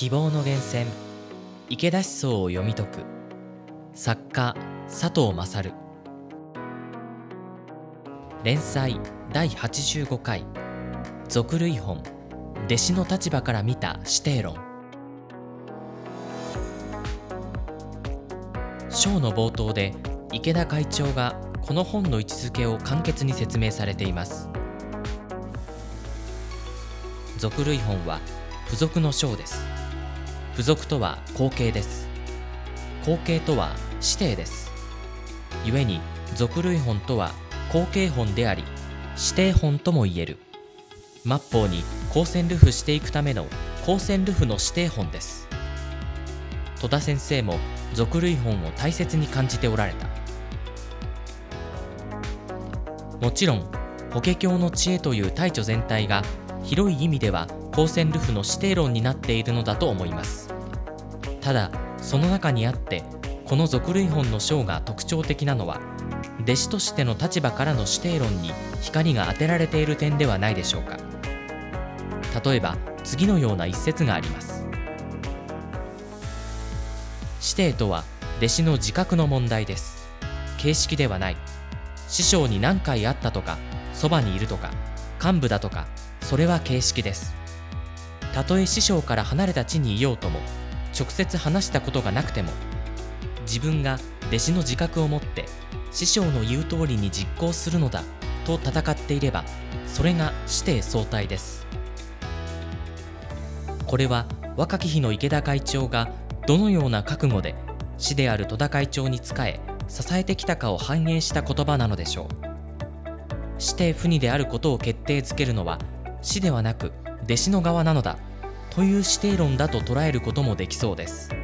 希望の源泉。池田思想を読み解く。作家佐藤勝。連載第85回。俗類本弟子の立場から見た指定論章の冒頭で池田会長がこの本の位置づけを簡潔に説明されています。俗類本は付属の章です。付属とは後継です。後継とは指定です。故に俗類本とは後継本であり指定本とも言える。末法に光線ルフしていくための光線ルフの指定本です。戸田先生も俗類本を大切に感じておられた。もちろん法華経の知恵という大著全体が広い意味では光線ルフの指定論になっているのだと思います。ただその中にあってこの俗類本の章が特徴的なのは弟子としての立場からの指定論に光が当てられている点ではないでしょうか。例えば次のような一節があります。指定とは弟子の自覚の問題です。形式ではない。師匠に何回会ったとかそばにいるとか幹部だとかそれは形式です。たとえ師匠から離れた地にいようとも直接話したことがなくても自分が弟子の自覚を持って師匠の言う通りに実行するのだと戦っていればそれが指定相対です。これは若き日の池田会長がどのような覚悟で師である戸田会長に仕え支えてきたかを反映した言葉なのでしょう。指定不二であることを決定づけるのは師ではなく弟子の側なのだ。という指定論だと捉えることもできそうです。